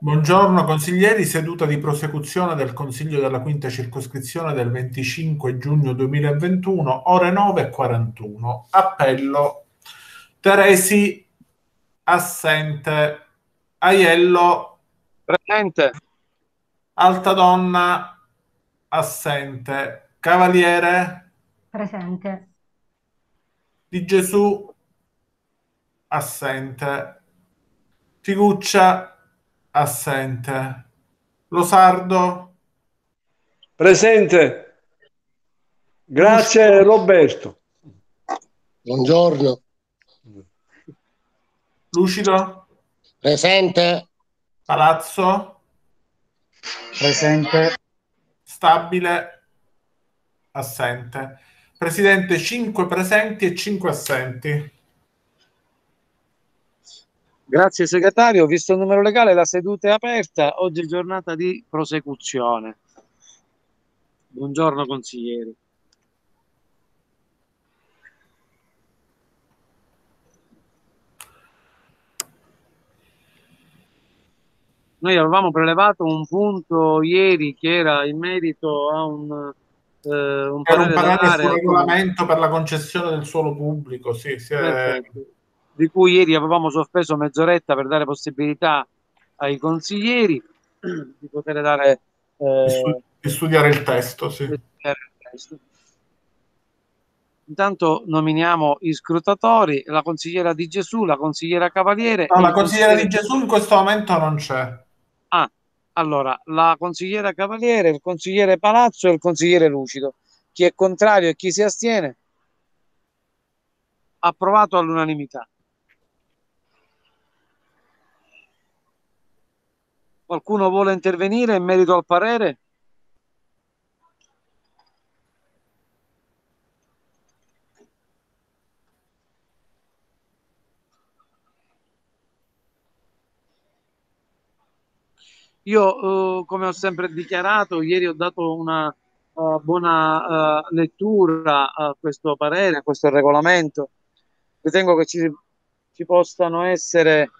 Buongiorno consiglieri, seduta di prosecuzione del Consiglio della quinta circoscrizione del 25 giugno 2021, ore 9.41. Appello. Teresi assente, Aiello. Presente, Alta Donna assente, Cavaliere. Presente, Di Gesù assente, Figuccia assente. Losardo? Presente. Grazie Roberto. Buongiorno. Lucido? Presente. Palazzo? Presente. Stabile? Assente. Presidente, 5 presenti e 5 assenti. Grazie segretario, visto il numero legale la seduta è aperta, oggi è giornata di prosecuzione. Buongiorno consiglieri. Noi avevamo prelevato un punto ieri che era in merito a un, eh, un parere, un parere sul regolamento per la concessione del suolo pubblico, sì, sì è... di cui ieri avevamo sospeso mezz'oretta per dare possibilità ai consiglieri di poter dare eh, di studiare il testo, sì. Il testo. Intanto nominiamo i scrutatori, la consigliera Di Gesù, la consigliera Cavaliere. No, la consigliera Di Gesù in questo momento non c'è. Ah, allora, la consigliera Cavaliere, il consigliere Palazzo e il consigliere Lucido. Chi è contrario e chi si astiene? Approvato all'unanimità. Qualcuno vuole intervenire in merito al parere? Io, eh, come ho sempre dichiarato, ieri ho dato una uh, buona uh, lettura a questo parere, a questo regolamento. Ritengo che ci, ci possano essere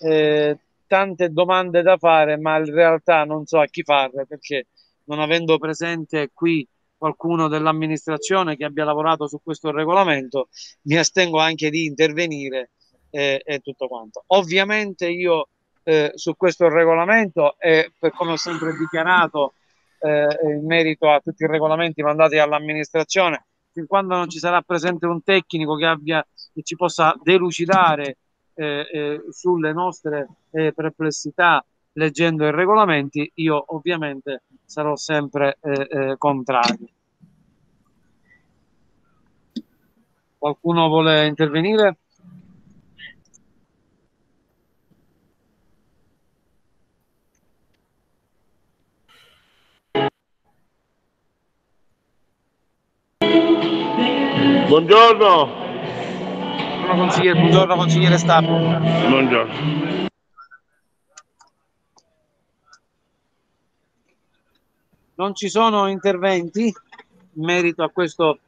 eh, tante domande da fare, ma in realtà non so a chi farle perché non avendo presente qui qualcuno dell'amministrazione che abbia lavorato su questo regolamento, mi astengo anche di intervenire e, e tutto quanto. Ovviamente io eh, su questo regolamento e per come ho sempre dichiarato eh, in merito a tutti i regolamenti mandati all'amministrazione, fin quando non ci sarà presente un tecnico che, abbia, che ci possa delucidare eh, eh sulle nostre eh, perplessità leggendo i regolamenti, io ovviamente sarò sempre eh, contrario. Qualcuno vuole intervenire? Buongiorno. Buongiorno consigliere, buongiorno consigliere Stato. Buongiorno. Non ci sono interventi in merito a questo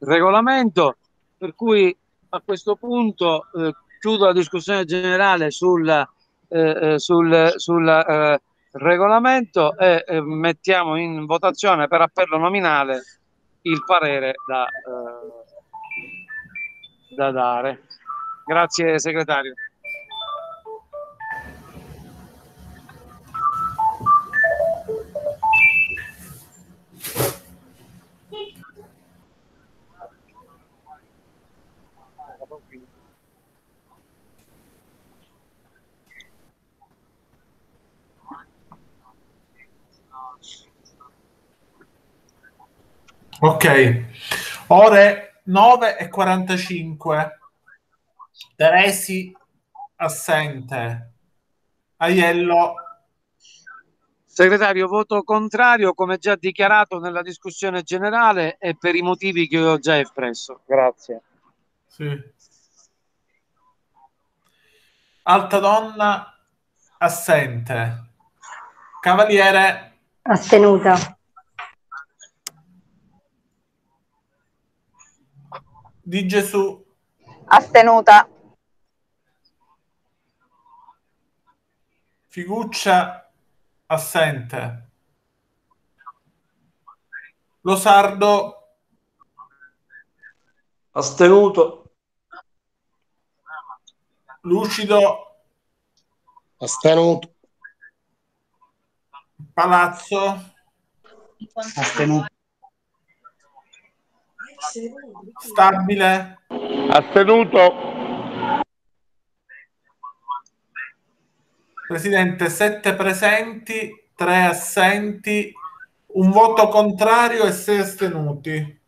regolamento, per cui a questo punto eh, chiudo la discussione generale sul, eh, eh sul, sul eh, regolamento e eh, mettiamo in votazione per appello nominale il parere da, eh, da dare. Grazie segretario. Ok, ore 9 e 45. Teresi assente. Aiello. Segretario, voto contrario come già dichiarato nella discussione generale e per i motivi che ho già espresso. Grazie. Sì. Alta donna assente. Cavaliere astenuta. Di Gesù. Astenuta. Figuccia assente. Losardo astenuto. Lucido astenuto. Palazzo astenuto. Stabile astenuto. Presidente, sette presenti, tre assenti, un voto contrario e sei astenuti.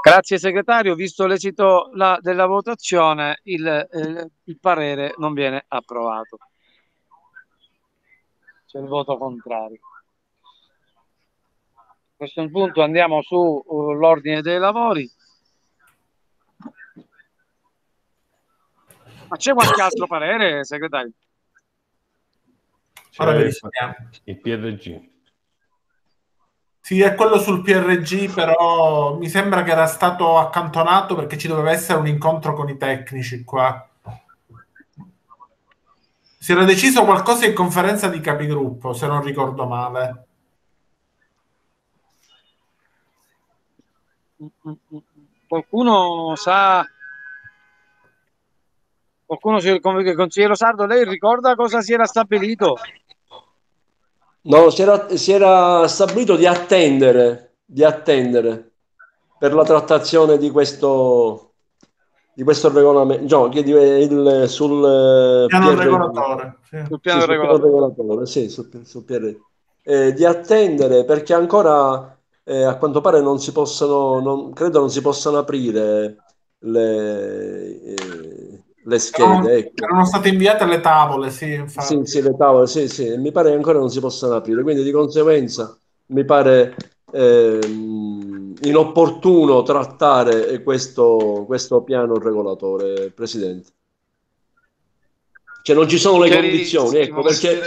Grazie segretario, visto l'esito la, della votazione, il, eh, il, parere non viene approvato. C'è il voto contrario. A questo punto andiamo sull'ordine uh, dei lavori. Ma c'è qualche altro parere, segretario? Ora il PRG. Sì, è quello sul PRG, però mi sembra che era stato accantonato perché ci doveva essere un incontro con i tecnici qua. Si era deciso qualcosa in conferenza di capigruppo, se non ricordo male. Qualcuno sa Qualcuno, consigliere Sardo, lei ricorda cosa si era stabilito? No, si era, si era stabilito di attendere, di attendere per la trattazione di questo, di questo regolamento, no, il, il, sul piano PRG. regolatore, sì. sul piano sì, regolatore. Sul piano regolatore, sì, sul, sul PRG. Eh, di attendere perché ancora eh, a quanto pare non si possono, non, credo non si possano aprire le, eh, le schede. Erano, ecco. erano state inviate le tavole, sì, infatti. Sì, sì, le tavole, sì, sì. Mi pare che ancora non si possano aprire, quindi di conseguenza mi pare ehm, inopportuno trattare questo, questo piano regolatore, Presidente. Cioè non ci sono le condizioni, ecco, perché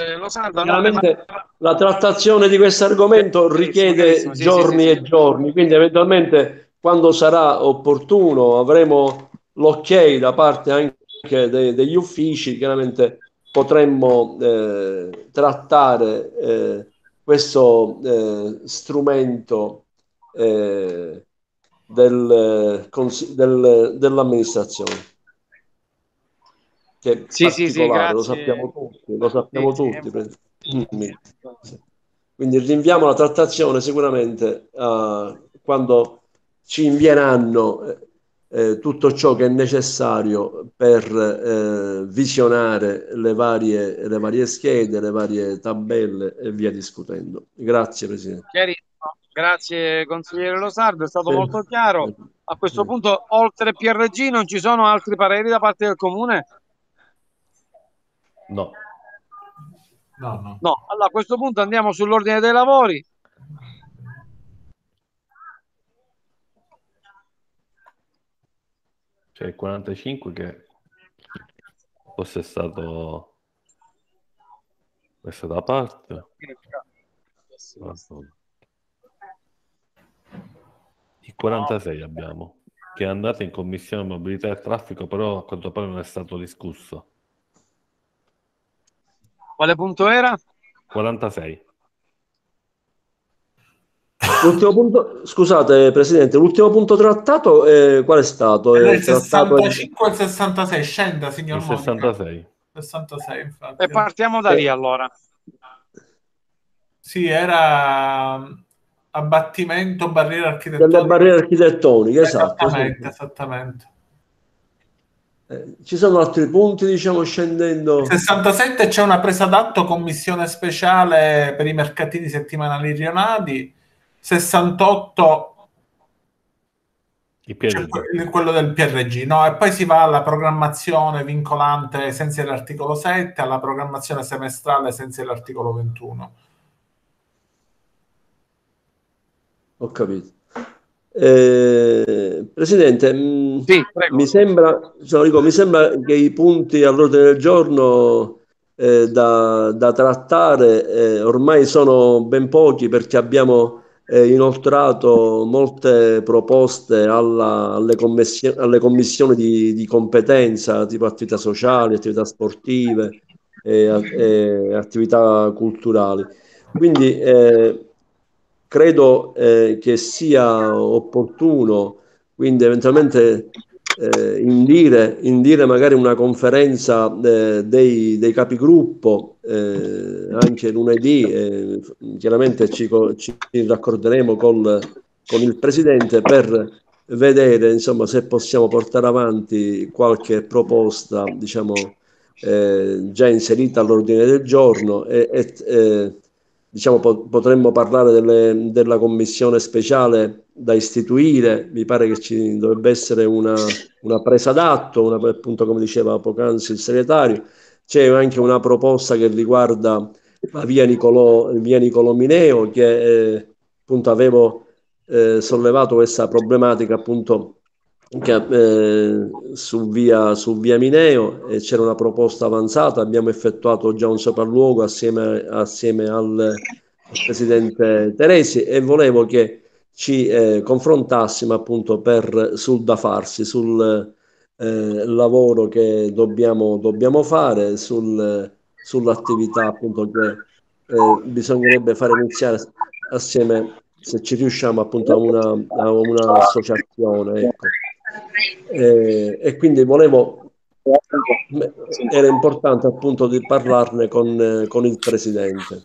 chiaramente la trattazione di questo argomento richiede giorni e giorni, quindi eventualmente quando sarà opportuno avremo l'ok da parte anche de, degli uffici, chiaramente potremmo eh, trattare eh, questo eh, strumento eh, del, del, dell'amministrazione. Che sì, sì, sì, lo sappiamo tutti, lo sappiamo sì, tutti. Sì. Quindi rinviamo la trattazione sicuramente uh, quando ci invieranno eh, tutto ciò che è necessario per eh, visionare le varie, le varie schede, le varie tabelle e via discutendo. Grazie Presidente. Chiarissimo. Grazie consigliere Losardo, è stato sì. molto chiaro. A questo sì. punto, oltre PRG, non ci sono altri pareri da parte del Comune? No. No, no. no. Allora, a questo punto andiamo sull'ordine dei lavori. C'è il 45 che fosse stato messo da parte. Il 46 abbiamo, che è andato in commissione mobilità e traffico, però a quanto pare non è stato discusso. Quale punto era? 46. L'ultimo punto, scusate Presidente, l'ultimo punto trattato eh, qual è stato? È il 65 e 66, scenda signor Il 66. 66 infatti. E partiamo da lì eh. allora. Sì, era mm, abbattimento barriere architettoniche. Delle barriere architettoniche, esatto. Esattamente, sì. esattamente. Eh, ci sono altri punti, diciamo, scendendo. 67 c'è una presa d'atto commissione speciale per i mercatini settimanali rionali 68 cioè, quello del PRG, no? E poi si va alla programmazione vincolante ai sensi dell'articolo 7, alla programmazione semestrale ai sensi dell'articolo 21. Ho capito. Eh, Presidente, mm, sì, mi, sembra, cioè, dico, mi sembra che i punti all'ordine del giorno eh, da, da, trattare eh, ormai sono ben pochi perché abbiamo eh, inoltrato molte proposte alla, alle, commissioni, alle commissioni di, di, competenza, tipo attività sociali, attività sportive, e, e attività culturali. Quindi eh, credo eh, che sia opportuno, quindi eventualmente eh, indire, indire magari una conferenza eh, dei, dei, capigruppo eh, anche lunedì, eh, chiaramente ci, ci raccorderemo col, con il Presidente per vedere insomma, se possiamo portare avanti qualche proposta diciamo, eh, già inserita all'ordine del giorno e, e eh, diciamo, po- potremmo parlare delle, della commissione speciale da istituire, mi pare che ci dovrebbe essere una, una presa d'atto, una, appunto come diceva poc'anzi il segretario, c'è anche una proposta che riguarda la via Nicolò, via Nicolò Mineo che eh, appunto avevo eh, sollevato questa problematica appunto che, eh, su, via, su via Mineo e c'era una proposta avanzata, abbiamo effettuato già un sopralluogo assieme, assieme al, presidente Teresi e volevo che ci eh, confrontassimo appunto per, sul da farsi, sul eh, lavoro che dobbiamo, dobbiamo fare, sul, sull'attività appunto che eh, bisognerebbe fare iniziare assieme se ci riusciamo appunto a una, a un'associazione. Ecco. E, e, quindi volevo, era importante appunto di parlarne con, con il Presidente.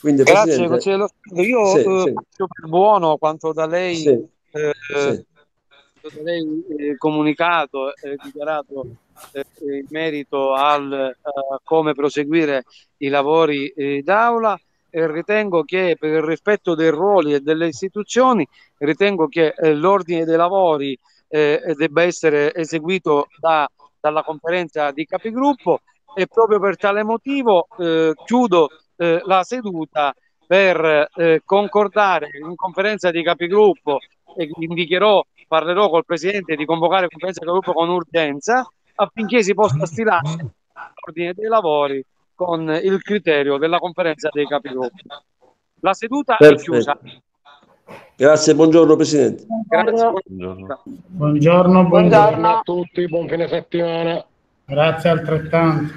Quindi, Grazie, Presidente, io sì, eh, sì. per buono quanto da lei, sì, eh, sì. Da lei eh, comunicato e dichiarato eh, in merito al uh, come proseguire i lavori eh, d'aula. Ritengo che per il rispetto dei ruoli e delle istituzioni ritengo che eh, l'ordine dei lavori eh, debba essere eseguito da, dalla conferenza di capigruppo. E proprio per tale motivo eh, chiudo eh, la seduta per eh, concordare in conferenza di capigruppo e indicherò, parlerò col Presidente di convocare conferenza di capigruppo con urgenza affinché si possa stilare l'ordine dei lavori con il criterio della conferenza dei capigruppo. La seduta Perfetto. è chiusa. Grazie, buongiorno Presidente. Grazie, buongiorno. Buongiorno, buongiorno a tutti, buon fine settimana. Grazie altrettanto.